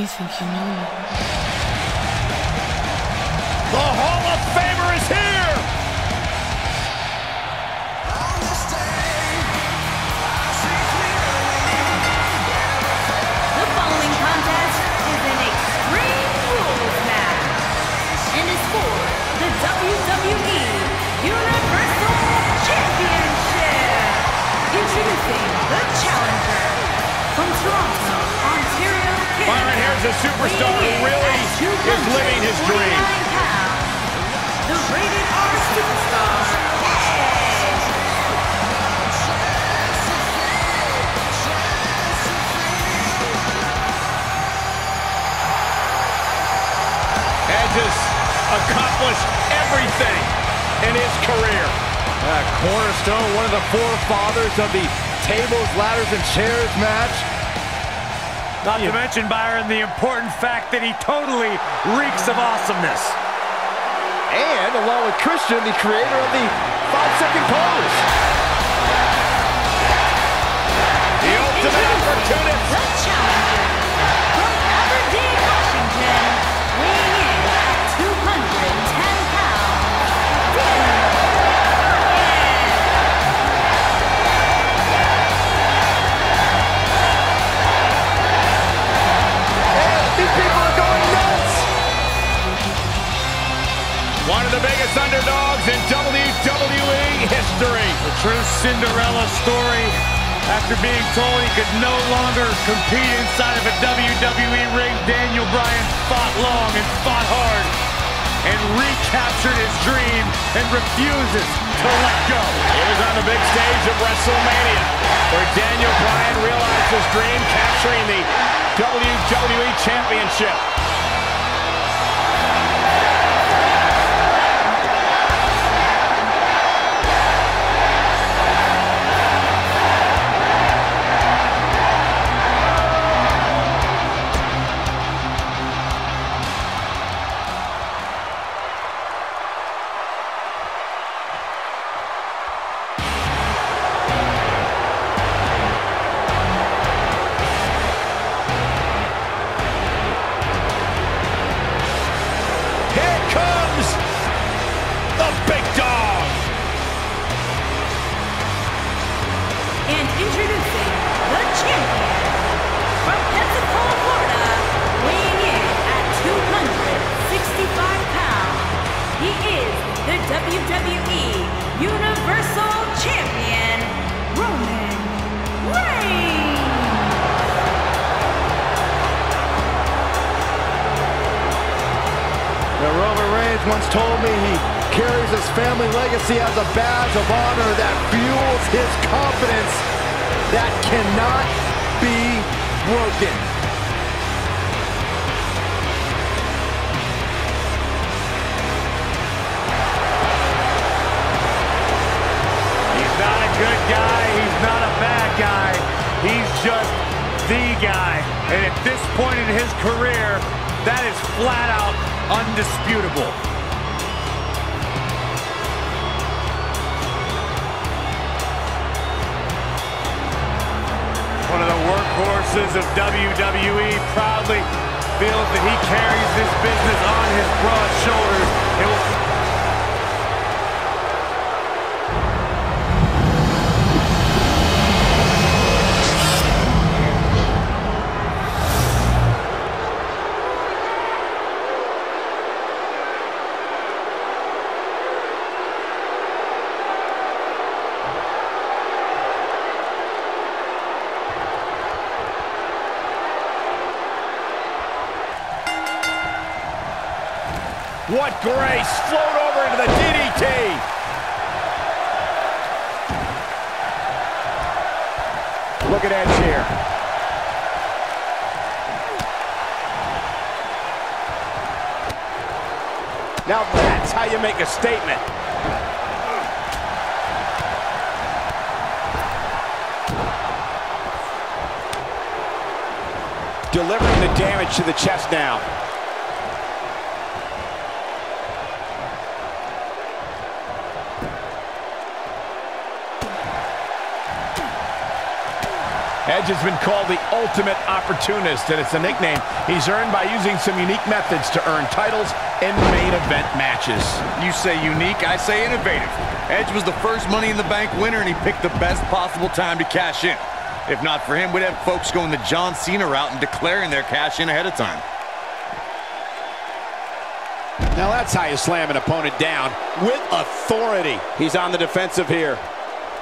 You think you know me? The Hall of Famer is here! The following contest is an Extreme Rules match and is for the WWE Universal Championship. Introducing the Byron, a superstar who really is living his dream. Pounds, the rated R superstar, Edge. Edge has accomplished everything in his career. Uh, Cornerstone, one of the forefathers of the tables, ladders, and chairs match. Not to mention, Byron, the important fact that he totally reeks of awesomeness. And along with Christian, the creator of the five-second pose. The ultimate opportunist. The true Cinderella story after being told he could no longer compete inside of a WWE ring. Daniel Bryan fought long and fought hard and recaptured his dream and refuses to let go. It was on the big stage of WrestleMania where Daniel Bryan realized his dream, capturing the WWE Championship. WWE Universal Champion, Roman Reigns. Now, Roman Reigns once told me he carries his family legacy as a badge of honor that fuels his confidence that cannot be broken. And at this point in his career, that is flat out undisputable. One of the workhorses of WWE proudly feels that he carries this business on his broad shoulders. What grace! Float over into the DDT. Look at Edge here. Now that's how you make a statement. Delivering the damage to the chest now. Edge has been called the ultimate opportunist, and it's a nickname he's earned by using some unique methods to earn titles in main event matches. You say unique, I say innovative. Edge was the first Money in the Bank winner, and he picked the best possible time to cash in. If not for him, we'd have folks going the John Cena route and declaring their cash in ahead of time. Now that's how you slam an opponent down with authority. He's on the defensive here.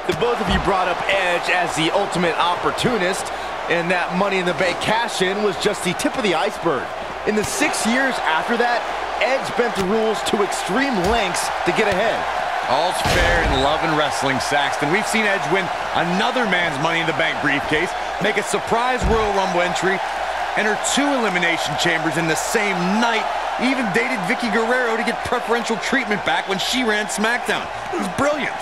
The both of you brought up Edge as the ultimate opportunist, and that Money in the Bank cash-in was just the tip of the iceberg. In the six years after that, Edge bent the rules to extreme lengths to get ahead. All's fair in love and wrestling, Saxton. We've seen Edge win another man's Money in the Bank briefcase, make a surprise Royal Rumble entry, enter two Elimination Chambers in the same night, even dated Vickie Guerrero to get preferential treatment back when she ran SmackDown. It was brilliant.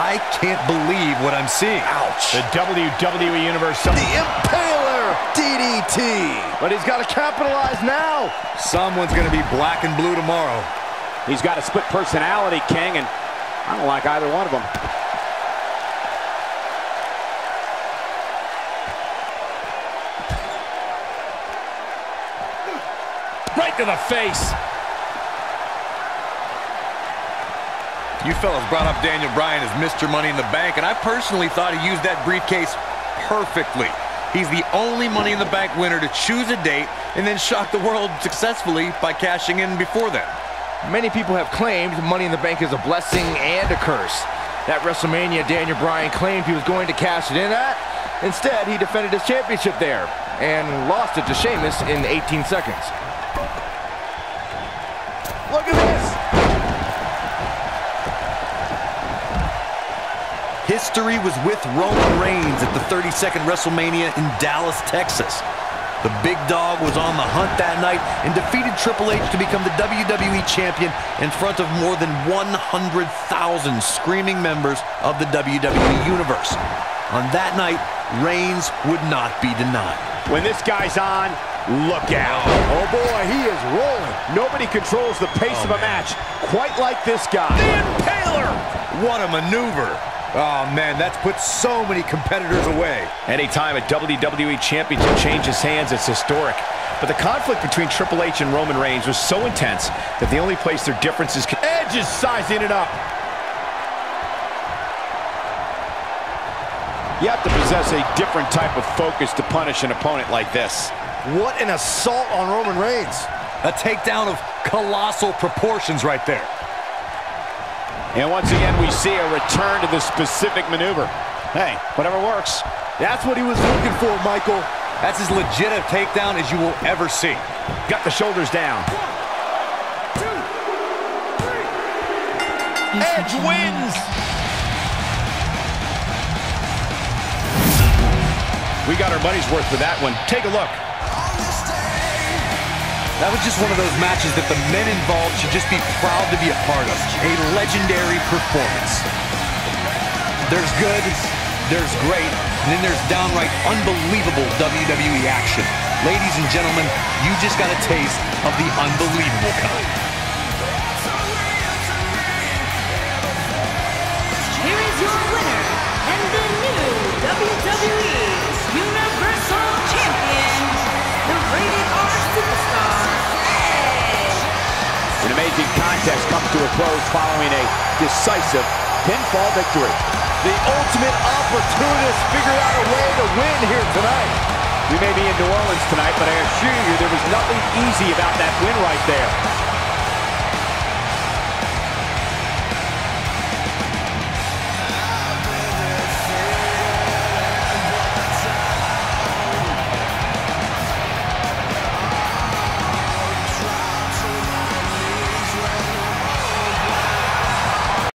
I can't believe what I'm seeing. Ouch. The WWE Universe. The Impaler DDT. But he's got to capitalize now. Someone's going to be black and blue tomorrow. He's got a split personality, King, and I don't like either one of them. Right to the face. You fellas brought up Daniel Bryan as Mr. Money in the Bank, and I personally thought he used that briefcase perfectly. He's the only Money in the Bank winner to choose a date and then shock the world successfully by cashing in before that. Many people have claimed Money in the Bank is a blessing and a curse. That WrestleMania, Daniel Bryan claimed he was going to cash it in at. Instead, he defended his championship there and lost it to Sheamus in 18 seconds. Look at this! History was with Roman Reigns at the 32nd WrestleMania in Dallas, Texas. The big dog was on the hunt that night and defeated Triple H to become the WWE Champion in front of more than 100,000 screaming members of the WWE Universe. On that night, Reigns would not be denied. When this guy's on, look out. Oh boy, he is rolling. Nobody controls the pace Oh, of a man. match quite like this guy. The Impaler! What a maneuver. Oh, man, that's put so many competitors away. Anytime a WWE Championship changes hands, it's historic. But the conflict between Triple H and Roman Reigns was so intense that the only place their differences could... Edge is sizing it up. You have to possess a different type of focus to punish an opponent like this. What an assault on Roman Reigns. A takedown of colossal proportions right there. And once again, we see a return to the specific maneuver. Hey, whatever works. That's what he was looking for, Michael. That's as legit a takedown as you will ever see. Got the shoulders down. Edge wins! We got our money's worth for that one. Take a look. That was just one of those matches that the men involved should just be proud to be a part of. A legendary performance. There's good, there's great, and then there's downright unbelievable WWE action. Ladies and gentlemen, you just got a taste of the unbelievable kind. To a close following a decisive pinfall victory. The ultimate opportunist figured out a way to win here tonight. We may be in New Orleans tonight, but I assure you there was nothing easy about that win right there.